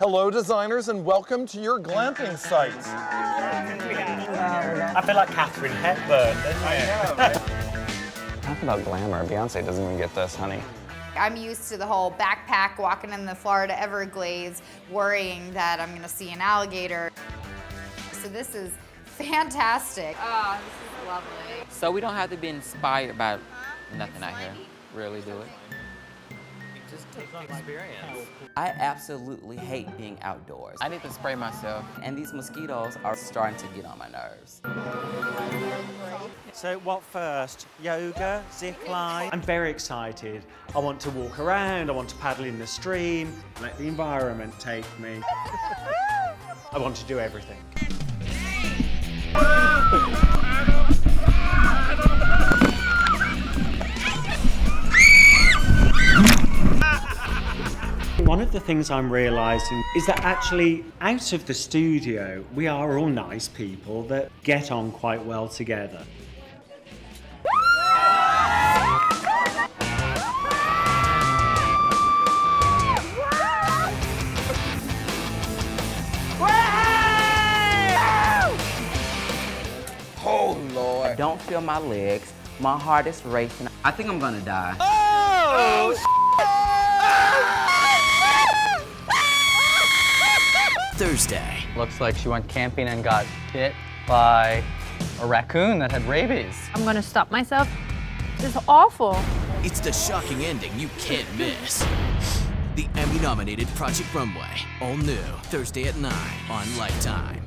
Hello, designers, and welcome to your glamping site. I feel like Katharine Hepburn, don't you? Talk about glamour. Beyonce doesn't even get this, honey. I'm used to the whole backpack walking in the Florida Everglades, worrying that I'm gonna see an alligator. So this is fantastic. Oh, this is lovely. So we don't have to be inspired by nothing out here. Really do it. Just take the experience. I absolutely hate being outdoors. I need to spray myself. And these mosquitoes are starting to get on my nerves. So what first? Yoga, zip line? I'm very excited. I want to walk around, I want to paddle in the stream, let the environment take me. I want to do everything. One of the things I'm realising is that actually, out of the studio, we are all nice people that get on quite well together. Oh, Lord. I don't feel my legs. My heart is racing. I think I'm gonna die. Oh! oh Thursday. Looks like she went camping and got bit by a raccoon that had rabies. I'm gonna stop myself. This is awful. It's the shocking ending you can't miss. The Emmy nominated Project Runway. All new Thursday at 9 on Lifetime.